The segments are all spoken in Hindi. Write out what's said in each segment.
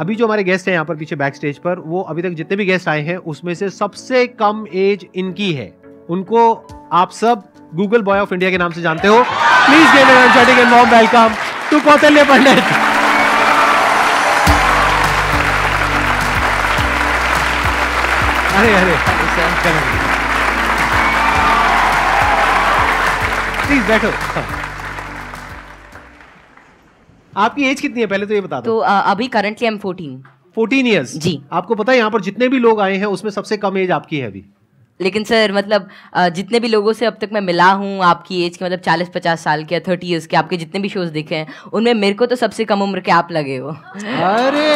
अभी जो हमारे गेस्ट हैं यहाँ पर पीछे बैक स्टेज पर वो अभी तक जितने भी गेस्ट आए हैं उसमें से सबसे कम एज इनकी है। उनको आप सब गूगल बॉय ऑफ़ इंडिया के नाम से जानते हो। Please get welcome to Kautilya Pandit अरे अरे प्लीज़ बैठो। आपकी एज कितनी है? पहले तो ये बता दो। तो अभी currently I am 14 fourteen years ji. आपको पता है यहाँ पर जितने भी लोग आए हैं उसमें सबसे कम एज आपकी है अभी। लेकिन सर मतलब जितने भी लोगों से अब तक मैं मिला हूँ आपकी एज के मतलब 40-50 साल के या थर्टी ईयर्स के आपके जितने भी शोज़ देखे हैं उनमें मेरे को तो सबसे कम उम्र के आप लगे हो। अरे!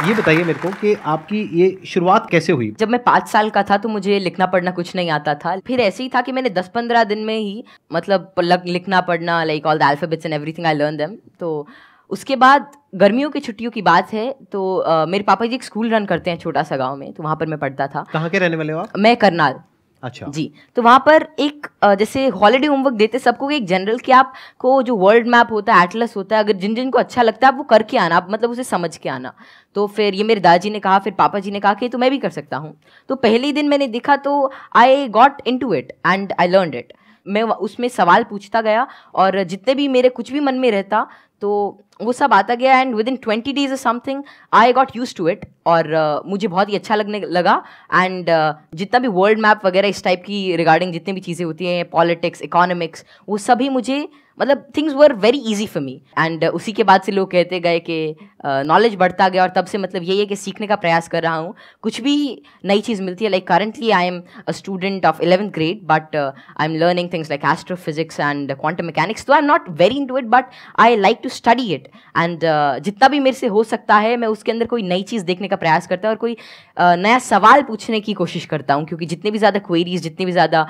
ये बताइए मेरे को कि आपकी ये शुरुआत कैसे हुई? जब मैं पाँच साल का था तो मुझे लिखना पढ़ना कुछ नहीं आता था। फिर ऐसे ही था कि मैंने दस पंद्रह दिन में ही मतलब लिखना पढ़ना like all the alphabets and everything I learn them तो उसके बाद गर्मियों की छुट्टियों की बात है तो आ, मेरे पापा जी एक स्कूल रन करते हैं छोटा सा गाँव में तो वहाँ पर मैं पढ़ता था। कहाँ के रहने वाले हो आप? मैं करनाल। अच्छा। जी तो वहाँ पर एक जैसे हॉलीडे होमवर्क देते सबको एक जनरल कि आपको जो वर्ल्ड मैप होता है एटलस होता है, अगर जिन जिन को अच्छा लगता है आप वो करके आना, आप मतलब उसे समझ के आना। तो फिर ये मेरे दादाजी ने कहा, फिर पापा जी ने कहा कि तो मैं भी कर सकता हूँ। तो पहले ही दिन मैंने देखा तो I got into it and I learn it मैं उसमें सवाल पूछता गया और जितने भी मेरे, कुछ भी मन में रहता तो वो सब आता गया and within twenty days is something I got use to it और uh, मुझे बहुत ही अच्छा लगने लगा एंड uh, जितना भी वर्ल्ड मैप वगैरह इस टाइप की रिगार्डिंग जितनी भी चीज़ें होती हैं पॉलिटिक्स इकोनॉमिक्स वो सभी मुझे मतलब things were very easy for me and उसी के बाद से लोग कहते गए कि नॉलेज uh, बढ़ता गया और तब से मतलब यही है कि सीखने का प्रयास कर रहा हूँ। कुछ भी नई चीज़ मिलती है like currently I am a student of eleventh grade but I am learning things like astrophysics and quantum mechanics तो I am not very into it but I like to study it and जितना भी मेरे से हो सकता है मैं उसके अंदर कोई नई चीज़ देखने का प्रयास करता हूँ और कोई uh, नया सवाल पूछने की कोशिश करता हूँ। क्योंकि जितने भी ज़्यादा क्वेरीज जितनी भी ज़्यादा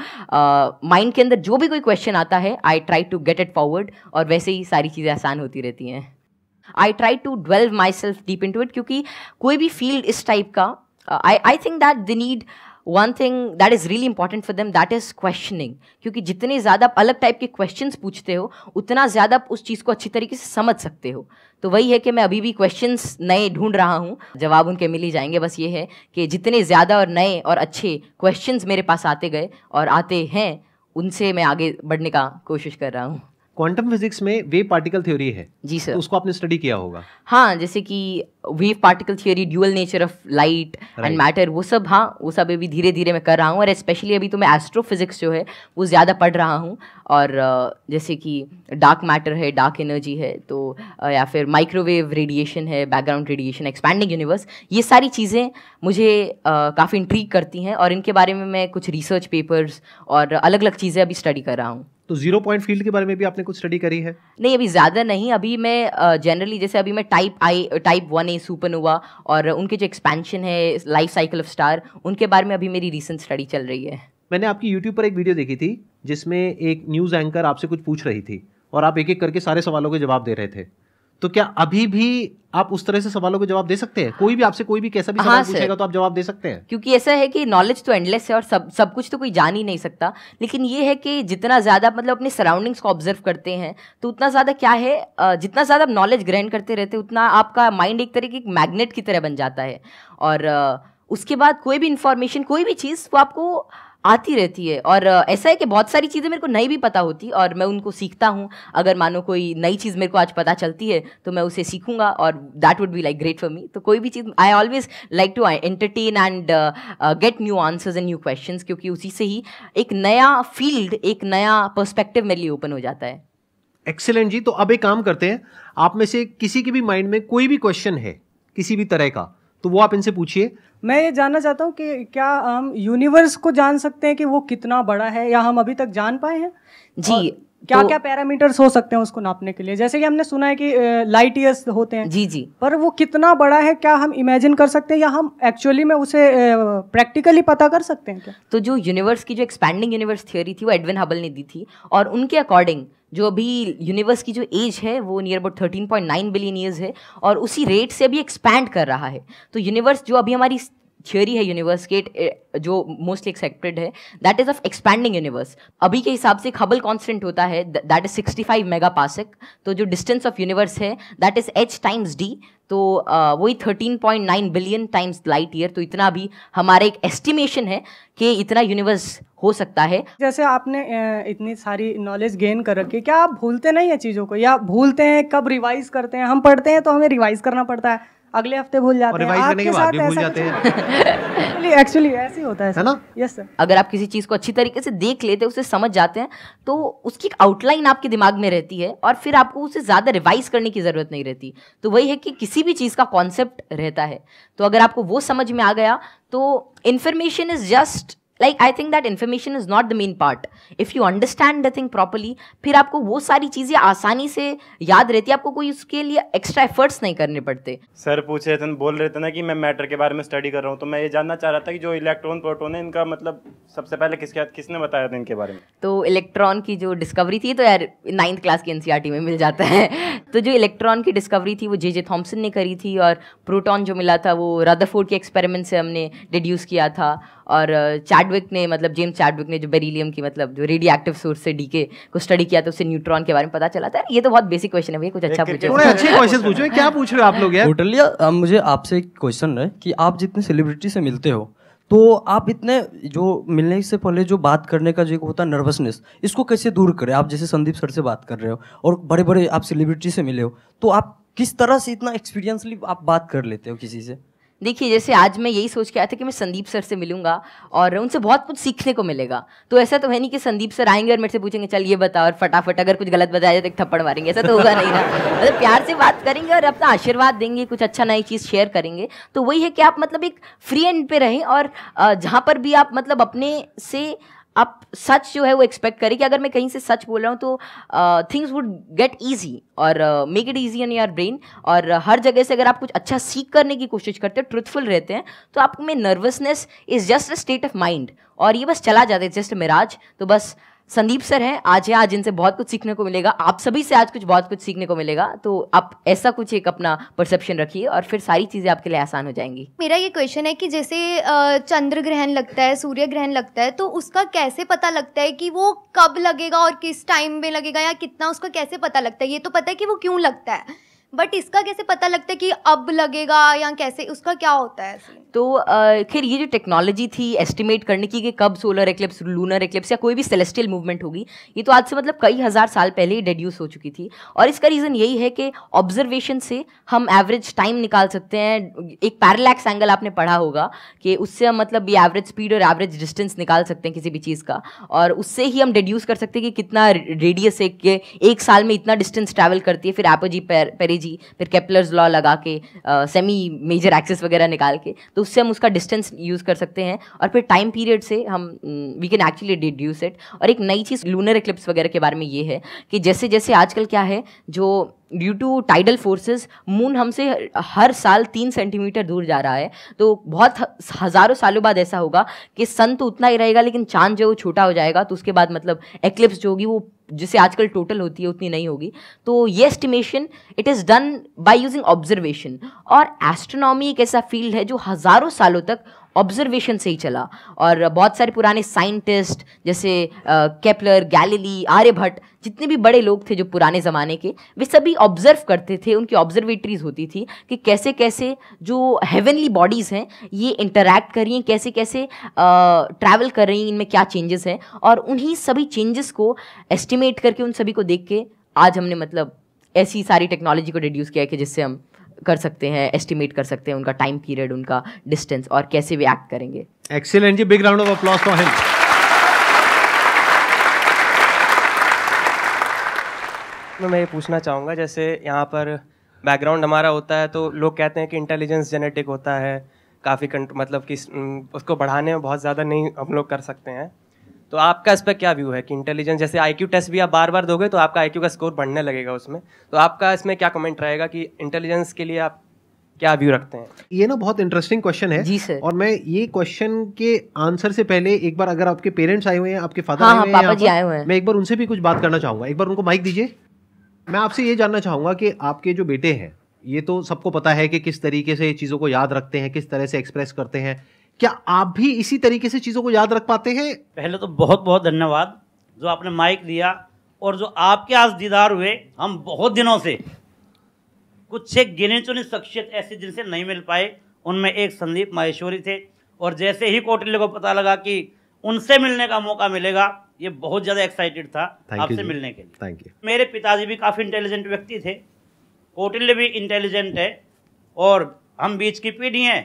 माइंड uh, के अंदर जो भी कोई क्वेश्चन आता है I try to get it forward और वैसे ही सारी चीज़ें आसान होती रहती हैं। I try to dwell myself deep into it क्योंकि कोई भी फ़ील्ड इस टाइप का I I think that they need one thing that is really important for them that is questioning क्योंकि जितने ज़्यादा आप अलग टाइप के क्वेश्चन पूछते हो उतना ज़्यादा आप उस चीज़ को अच्छी तरीके से समझ सकते हो तो वही है कि मैं अभी भी क्वेश्चन नए ढूंढ रहा हूँ जवाब उनके मिल ही जाएँगे बस ये है कि जितने ज़्यादा और नए और अच्छे क्वेश्चन मेरे पास आते गए और आते हैं उनसे मैं आगे बढ़ने का कोशिश कर रहा हूँ क्वांटम फिजिक्स में वेव पार्टिकल थ्योरी है। जी सर तो उसको आपने स्टडी किया होगा। हाँ जैसे कि wave particle theory dual nature of light and matter वो सब हाँ वो सब अभी धीरे धीरे मैं कर रहा हूँ और स्पेशली अभी तो मैं एस्ट्रोफिजिक्स जो है वो ज़्यादा पढ़ रहा हूँ। और जैसे कि डार्क मैटर है डार्क एनर्जी है तो या फिर माइक्रोवेव रेडिएशन है बैकग्राउंड रेडिएशन एक्सपैंडिंग यूनिवर्स ये सारी चीज़ें मुझे काफ़ी इंट्रीग करती हैं और इनके बारे में मैं कुछ रिसर्च पेपर्स और अलग अलग चीज़ें अभी स्टडी कर रहा हूँ। तो ज़ीरो पॉइंट फ़ील्ड के बारे में भी आपने कुछ स्टडी करी है? नहीं अभी ज़्यादा नहीं। अभी मैं जनरली जैसे अभी मैं type I type one A supernova और उनके जो एक्सपेंशन है लाइफ साइकिल ऑफ़ स्टार उनके बारे में अभी मेरी रिसेंट स्टडी चल रही है। मैंने आपकी यूट्यूब पर एक वीडियो देखी थी जिसमें एक न्यूज़ एंकर आपसे कुछ पूछ रही थी और आप एक एक करके सारे सवालों के जवाब दे रहे थे। तो क्या अभी भी आप उस तरह से सवालों के जवाब दे सकते हैं? कोई भी आपसे कोई भी कैसा भी हाँ, सवाल सर। पूछेगा तो आप जवाब दे सकते हैं। क्योंकि ऐसा है कि नॉलेज तो एंडलेस है और सब सब कुछ तो कोई जान ही नहीं सकता। लेकिन ये है कि जितना ज़्यादा आप मतलब अपने सराउंडिंग्स को ऑब्ज़र्व करते हैं तो उतना ज़्यादा क्या है जितना ज़्यादा आप नॉलेज ग्रहण करते रहते हैं उतना आपका माइंड एक तरह की मैग्नेट की तरह बन जाता है। और उसके बाद कोई भी इंफॉर्मेशन कोई भी चीज़ वो आपको आती रहती है। और ऐसा है कि बहुत सारी चीज़ें मेरे को नई भी पता होती और मैं उनको सीखता हूँ। अगर मानो कोई नई चीज़ मेरे को आज पता चलती है तो मैं उसे सीखूँगा और that would be like great for me तो कोई भी चीज़ I always like to entertain and get new answers and new question क्योंकि उसी से ही एक नया फ़ील्ड एक नया पर्सपेक्टिव मेरे लिए ओपन हो जाता है। एक्सेलेंट जी तो अब एक काम करते हैं। आप में से किसी के भी माइंड में कोई भी क्वेश्चन है, किसी भी तरह का तो वो आप इनसे पूछिए। मैं ये जानना चाहता हूँ कि क्या हम यूनिवर्स को जान सकते हैं कि वो कितना बड़ा है या हम अभी तक जान पाए हैं? जी क्या तो- क्या पैरामीटर्स हो सकते हैं उसको नापने के लिए? जैसे कि हमने सुना है कि लाइट ईयर्स होते हैं। जी जी। पर वो कितना बड़ा है क्या हम इमेजिन कर सकते हैं या हम एक्चुअली में उसे प्रैक्टिकली पता कर सकते हैं क्या? तो जो यूनिवर्स की जो एक्सपैंडिंग यूनिवर्स थ्योरी थी वो एडविन हबल ने दी थी और उनके अकॉर्डिंग जो अभी यूनिवर्स की जो एज है, वो near about thirteen point nine billion years है और उसी रेट से अभी एक्सपैंड कर रहा है। तो यूनिवर्स जो अभी हमारी थियोरी है यूनिवर्स के जो मोस्टली एक्सेप्टेड है that is of expanding universe अभी के हिसाब से खबल कांस्टेंट होता है दैट इज़ 65 मेगा पासिक तो जो डिस्टेंस ऑफ़ यूनिवर्स है that is H times D तो वही 13.9 बिलियन टाइम्स लाइट ईयर तो इतना भी हमारा एक एस्टिमेशन है कि इतना यूनिवर्स हो सकता है। जैसे आपने इतनी सारी नॉलेज गेन कर रखी क्या आप भूलते नहीं है चीज़ों को? या भूलते हैं, कब रिवाइज करते हैं? हम पढ़ते हैं तो हमें रिवाइज करना पड़ता है। अगले हफ़्ते भूल जाते हैं। आपके के बाद भूल जाते हैं। एक्चुअली ऐसे ही होता है है ना? यस सर अगर आप किसी चीज़ को अच्छी तरीके से देख लेते हैं उसे समझ जाते हैं तो उसकी एक आउटलाइन आपके दिमाग में रहती है और फिर आपको उसे ज़्यादा रिवाइज करने की ज़रूरत नहीं रहती। तो वही है कि किसी भी चीज़ का कॉन्सेप्ट रहता है। तो अगर आपको वो समझ में आ गया तो information is just like I think that information is not the main part if you understand the thing properly फिर आपको वो सारी चीज़ें आसानी से याद रहती है। आपको कोई उसके लिए एक्स्ट्रा एफर्ट्स नहीं करने पड़ते। सर पूछ रहे थे बोल रहे थे ना कि मैं मैटर के बारे में स्टडी कर रहा हूँ तो मैं ये जानना चाह रहा था कि जो इलेक्ट्रॉन प्रोटोन है इनका मतलब सबसे पहले किसके किसने बताया था इनके बारे में? तो इलेक्ट्रॉन की जो डिस्कवरी थी तो यार नाइन्थ क्लास की एनसीईआरटी में मिल जाता है। तो जो इलेक्ट्रॉन की डिस्कवरी थी वो जे जे थॉम्सन ने करी थी और प्रोटॉन जो मिला था वो रदरफोर्ड के एक्सपेरिमेंट से हमने डिड्यूस किया था। और चैडविक ने मतलब जेम्स चैडविक ने जो बेरिलियम की मतलब जो रेडियो एक्टिव सोर्स से डीके को स्टडी किया था उससे न्यूट्रॉन के बारे में पता चला था। ये तो बहुत बेसिक क्वेश्चन है भैया कुछ अच्छा पूछो। अच्छे क्वेश्चन पूछो। क्या पूछ रहे हो आप लोग यार? टोटलिया मुझे आपसे एक क्वेश्चन है कि आप जितने सेलिब्रिटी से मिलते हो तो आप इतने जो मिलने से पहले जो बात करने का जो एक होता है नर्वसनेस इसको कैसे दूर करें? आप जैसे संदीप सर से बात कर रहे हो और बड़े बड़े आप सेलिब्रिटी से मिले हो तो आप किस तरह से इतना एक्सपीरियंसली आप बात कर लेते हो किसी से? देखिए, जैसे आज मैं यही सोच के आया था कि मैं संदीप सर से मिलूँगा और उनसे बहुत कुछ सीखने को मिलेगा। तो ऐसा तो है नहीं कि संदीप सर आएँगे और मेरे से पूछेंगे, चल, ये बताओ और फटाफट अगर कुछ गलत बताया जाए तो एक थप्पड़ मारेंगे। ऐसा तो होगा नहीं ना। मतलब प्यार से बात करेंगे और अपना आशीर्वाद देंगे, कुछ अच्छा नई चीज़ शेयर करेंगे। तो वही है कि आप मतलब एक फ्री एंड पे रहें और जहाँ पर भी आप मतलब अपने से आप सच जो है वो एक्सपेक्ट करें कि अगर मैं कहीं से सच बोल रहा हूँ तो थिंग्स वुड गेट ईजी और make it easy in your brain और हर जगह से अगर आप कुछ अच्छा सीख करने की कोशिश करते हो ट्रूथफुल रहते हैं तो आप में nervousness is just a state of mind और ये बस चला जाता है जस्ट मिराज तो बस संदीप सर हैं, आज है, आज इनसे बहुत कुछ सीखने को मिलेगा। आप सभी से आज कुछ बहुत कुछ सीखने को मिलेगा। तो आप ऐसा कुछ एक अपना परसेप्शन रखिए और फिर सारी चीज़ें आपके लिए आसान हो जाएँगी। मेरा ये क्वेश्चन है कि जैसे चंद्र ग्रहण लगता है, सूर्य ग्रहण लगता है तो उसका कैसे पता लगता है कि वो कब लगेगा और किस टाइम में लगेगा या कितना उसका कैसे पता लगता है? ये तो पता है कि वो क्यों लगता है। बट इसका कैसे पता लगता है कि अब लगेगा या कैसे? उसका क्या होता है तो खैर, ये जो टेक्नोलॉजी थी एस्टिमेट करने की कि कब सोलर एक्लिप्स लूनर एक्लिप्स या कोई भी सेलेस्टियल मूवमेंट होगी, ये तो आज से मतलब कई हज़ार साल पहले ही डेड्यूस हो चुकी थी। और इसका रीज़न यही है कि ऑब्जर्वेशन से हम एवरेज टाइम निकाल सकते हैं। एक पैरलैक्स एंगल आपने पढ़ा होगा कि उससे हम मतलब ये एवरेज स्पीड और एवरेज डिस्टेंस निकाल सकते हैं किसी भी चीज़ का। और उससे ही हम डिड्यूस कर सकते हैं कि कितना रेडियस है कि एक साल में इतना डिस्टेंस ट्रैवल करती है, फिर एपोजी पेरेजी फिर कैपलर्स लॉ लगा के सेमी मेजर एक्सेस वगैरह निकाल के तो उससे हम उसका डिस्टेंस यूज़ कर सकते हैं और फिर टाइम पीरियड से हम we can actually deduce it और एक नई चीज़ लूनर एक्लिप्स वगैरह के बारे में ये है कि जैसे जैसे आजकल क्या है, जो due to tidal forces moon हमसे हर साल तीन सेंटीमीटर दूर जा रहा है। तो बहुत हज़ारों सालों बाद ऐसा होगा कि सन तो उतना ही रहेगा, लेकिन चाँद जो छोटा हो जाएगा। तो उसके बाद मतलब एक्लिप्स जो होगी वो जिसे आजकल टोटल होती है, उतनी नहीं होगी। तो ये estimation it is done by using observation और एस्ट्रोनॉमी एक ऐसा फ़ील्ड है जो हज़ारों सालों तक ऑब्जर्वेशन से ही चला। और बहुत सारे पुराने साइंटिस्ट जैसे केपलर गैलीली आर्यभट्ट जितने भी बड़े लोग थे जो पुराने ज़माने के, वे सभी ऑब्ज़र्व करते थे, उनकी ऑब्जर्वेटरीज होती थी कि कैसे कैसे जो हेवनली बॉडीज़ हैं, ये इंटरैक्ट कर रही हैं कैसे कैसे ट्रैवल कर रही हैं, इनमें क्या चेंजेस हैं। और उन्हीं सभी चेंजेस को एस्टिमेट करके, उन सभी को देख के आज हमने मतलब ऐसी सारी टेक्नोलॉजी को रिड्यूस किया है कि जिससे हम कर सकते हैं एस्टिमेट कर सकते हैं उनका टाइम पीरियड उनका डिस्टेंस और कैसे वे एक्ट करेंगे। Excellent ji big round of applause for him मैं ये पूछना चाहूँगा जैसे यहाँ पर बैकग्राउंड हमारा होता है तो लोग कहते हैं कि इंटेलिजेंस जेनेटिक होता है काफ़ी मतलब कि उसको बढ़ाने में बहुत ज़्यादा नहीं हम लोग कर सकते हैं। तो आपका इस पर क्या व्यू है कि इंटेलिजेंस जैसे आईक्यू टेस्ट भी आप बार बार दोगे तो आपका आईक्यू का स्कोर बढ़ने लगेगा उसमें। तो आपका इसमें क्या कमेंट रहेगा कि इंटेलिजेंस के लिए आप क्या व्यू रखते हैं? ये ना बहुत इंटरेस्टिंग क्वेश्चन है जी सर और मैं ये क्वेश्चन के आंसर से पहले एक बार अगर आपके पेरेंट्स आए हुए हैं आपके फादर हाँ, आए, हाँ, हैं, आए हुए हैं। मैं एक बार उनसे भी कुछ बात करना चाहूँगा। एक बार उनको माइक दीजिए। मैं आपसे ये जानना चाहूँगा कि आपके जो बेटे हैं ये तो सबको पता है कि किस तरीके से चीज़ों को याद रखते हैं किस तरह से एक्सप्रेस करते हैं क्या आप भी इसी तरीके से चीज़ों को याद रख पाते हैं? पहले तो बहुत बहुत धन्यवाद जो आपने माइक दिया और जो आपके आज दीदार हुए हम बहुत दिनों से। कुछ एक गिने चुने शख्सियत ऐसे जिनसे नहीं मिल पाए उनमें एक संदीप माहेश्वरी थे और जैसे ही कौटिल्य को पता लगा कि उनसे मिलने का मौका मिलेगा ये बहुत ज़्यादा एक्साइटेड था आपसे मिलने के लिए। थैंक यू मेरे पिताजी भी काफ़ी इंटेलिजेंट व्यक्ति थे कौटिल्य भी इंटेलिजेंट है और हम बीच की पीढ़ी हैं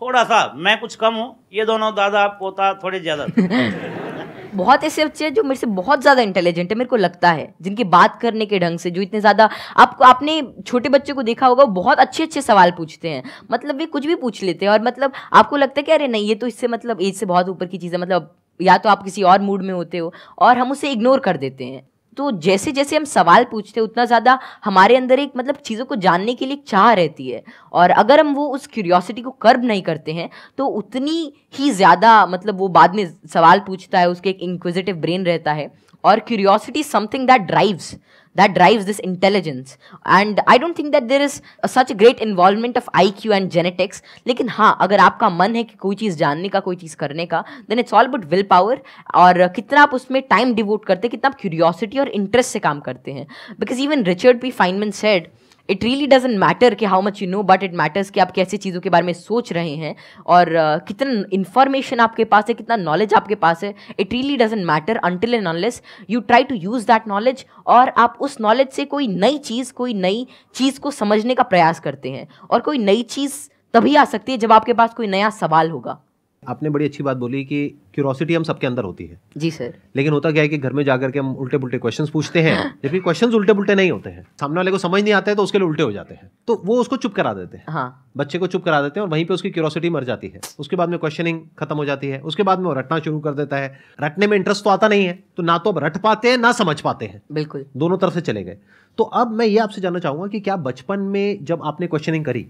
थोड़ा सा, मैं कुछ कम हूँ, ये दोनों दादा, पोता थोड़े ज़्यादा बहुत ऐसे बच्चे हैं जो मेरे से बहुत ज़्यादा इंटेलिजेंट है, मेरे को लगता है, जिनकी बात करने के ढंग से, जो इतने ज़्यादा आपको आपने छोटे बच्चे को देखा होगा बहुत अच्छे अच्छे सवाल पूछते हैं मतलब वे कुछ भी पूछ लेते हैं, और मतलब आपको लगता है कि अरे नहीं, ये तो इससे मतलब एज से बहुत ऊपर की चीज़ है मतलब या तो आप किसी और मूड में होते हो, और हम उसे इग्नोर कर देते हैं। तो जैसे जैसे हम सवाल पूछते हैं, उतना ज़्यादा हमारे अंदर एक मतलब चीज़ों को जानने के लिए चाह रहती है। और अगर हम वो उस क्यूरियोसिटी को कर्ब नहीं करते हैं तो उतनी ही ज़्यादा मतलब वो बाद में सवाल पूछता है, उसके एक इंक्विजिटिव ब्रेन रहता है। और curiosity something that drives that drives this intelligence. And i don't think that there is a, such a great involvement of iq and genetics. लेकिन हाँ अगर आपका मन है कि कोई चीज़ जानने का कोई चीज़ करने का then it's all about will power और कितना आप उसमें टाइम डिवोट करते हैं कितना आप क्यूरियोसिटी और इंटरेस्ट से काम करते हैं. Because even Richard P Feynman said it really doesn't matter कि how much you know but it matters कि आप कैसे चीज़ों के बारे में सोच रहे हैं और uh, कितना इन्फॉर्मेशन आपके पास है कितना नॉलेज आपके पास है it really doesn't matter until and unless you try to use that knowledge और आप उस नॉलेज से कोई नई चीज़ कोई नई चीज़ को समझने का प्रयास करते हैं और कोई नई चीज़ तभी आ सकती है जब आपके पास कोई नया सवाल होगा। आपने बड़ी अच्छी बात बोली कि क्यूरोसिटी हम सबके अंदर होती है। जी सर। लेकिन होता क्या है कि घर में जाकर के हम उल्टे पुल्टे क्वेश्चंस पूछते हैं जबकि क्वेश्चंस उल्टे पुल्टे नहीं होते हैं। सामने वाले को समझ नहीं आता है तो उसके लिए उल्टे हो जाते हैं। तो वो उसको चुप करा देते हैं। हाँ। बच्चे को चुप करा देते हैं और वहीं पे उसकी क्यूरोसिटी मर जाती है। उसके बाद में क्वेश्चनिंग खत्म हो जाती है। उसके बाद में वो रटना शुरू कर देता है। रटने में इंटरेस्ट तो आता नहीं है। तो ना तो अब रट पाते हैं ना समझ पाते हैं। बिल्कुल। दोनों तरफ़ से चले गए। तो अब मैं ये आपसे जानना चाहूँगा कि क्या बचपन में जब आपने क्वेश्चनिंग करी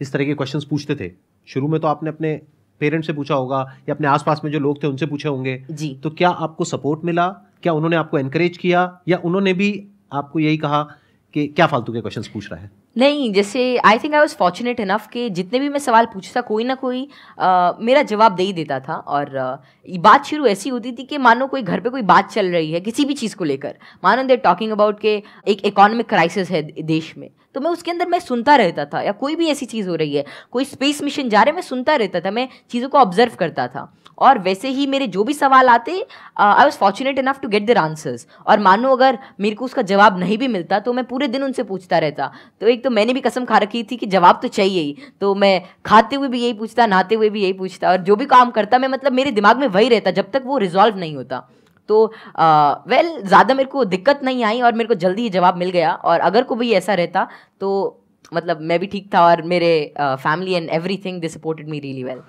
इस तरह के क्वेश्चन पूछते थे शुरू में तो आपने अपने पेरेंट्स से पूछा होगा या अपने आसपास में जो लोग थे उनसे पूछे होंगे। जी। तो क्या आपको सपोर्ट मिला? क्या उन्होंने आपको एनकरेज किया? या उन्होंने भी आपको यही कहा कि क्या फालतू के क्वेश्चंस पूछ रहा है? नहीं जैसे I think I was fortunate enough कि जितने भी मैं सवाल पूछता कोई ना कोई अ, मेरा जवाब दे ही देता था। और ये बात शुरू ऐसी होती थी कि मानो कोई घर पे कोई बात चल रही है किसी भी चीज़ को लेकर। मानो दे टॉकिंग अबाउट के एक इकोनॉमिक क्राइसिस है देश में। तो मैं उसके अंदर मैं सुनता रहता था, या कोई भी ऐसी चीज़ हो रही है, कोई स्पेस मिशन जा रहे मैं सुनता रहता था, मैं चीज़ों को ऑब्ज़र्व करता था। और वैसे ही मेरे जो भी सवाल आते I was fortunate enough to get their answers और मानो अगर मेरे को उसका जवाब नहीं भी मिलता तो मैं पूरे दिन उनसे पूछता रहता। तो एक तो मैंने भी कसम खा रखी थी कि जवाब तो चाहिए ही। तो मैं खाते हुए भी यही पूछता, नहाते हुए भी यही पूछता। और जो भी काम करता, मैं मतलब मेरे दिमाग में वही रहता, जब तक वो रिजॉल्व नहीं होता। तो वेल ज़्यादा मेरे को दिक्कत नहीं आई और मेरे को जल्दी ही जवाब मिल गया और अगर को भी ऐसा रहता तो मतलब मैं भी ठीक था और मेरे family and everything they supported me really well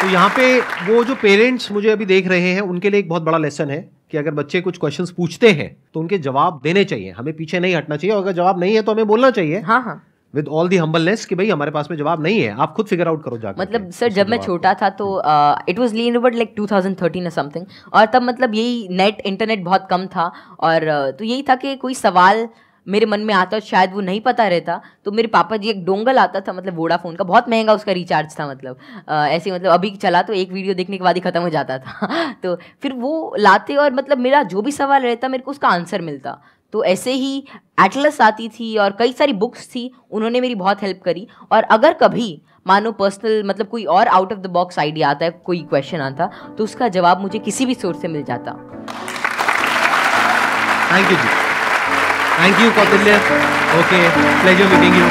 तो यहाँ पे वो जो पेरेंट्स मुझे अभी देख रहे हैं उनके लिए एक बहुत बड़ा लेसन है कि अगर बच्चे कुछ क्वेश्चंस पूछते हैं तो उनके जवाब देने चाहिए। हमें पीछे नहीं हटना चाहिए और अगर जवाब नहीं है तो हमें बोलना चाहिए। हाँ हाँ। विद ऑल दी हम्बलनेस कि भाई हमारे पास में जवाब नहीं है आप खुद फिगर आउट करो जाकर मतलब सर जब मैं छोटा था तो it was lean about like 2013 और समथिंग और तब मतलब यही नेट इंटरनेट बहुत कम था और uh, तो यही था कि कोई सवाल मेरे मन में आता और शायद वो नहीं पता रहता। तो मेरे पापा जी एक डोंगल आता था मतलब वोडाफोन का बहुत महँगा उसका रिचार्ज था मतलब। अ, ऐसे मतलब अभी चला तो एक वीडियो देखने के बाद ही ख़त्म हो जाता था। तो फिर वो लाते और मतलब मेरा जो भी सवाल रहता मेरे को उसका आंसर मिलता। तो ऐसे ही एटलस आती थी और कई सारी बुक्स थी उन्होंने मेरी बहुत हेल्प करी। और अगर कभी मानो पर्सनल मतलब कोई और out of the box idea आता है कोई क्वेश्चन आता तो उसका जवाब मुझे किसी भी सोर्स से मिल जाता। Thank you ji. Thank you Kautilya. Okay pleasure meeting you